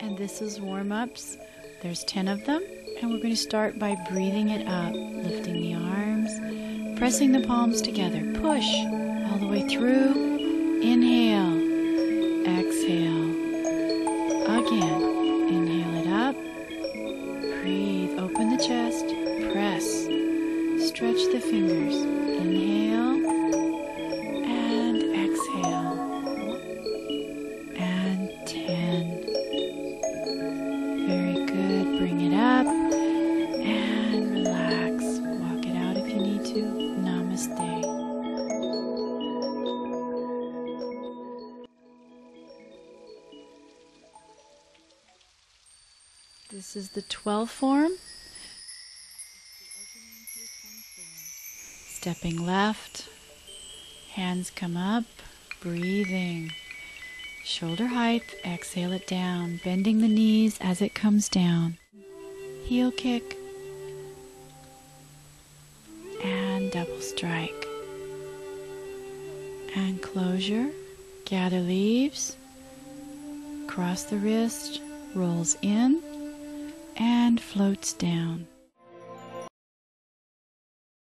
And this is warm ups. There's 10 of them. And we're going to start by breathing it up, lifting pressing the palms together. Push all the way through. Inhale. Exhale. Again. Inhale it up. Breathe. Open the chest. Press. Stretch the fingers. Inhale. And exhale. And 10. This is the 12 form. Stepping left, hands come up, breathing. Shoulder height, exhale it down, bending the knees as it comes down. Heel kick. And double strike. And closure, gather leaves, cross the wrist, rolls in, and floats down.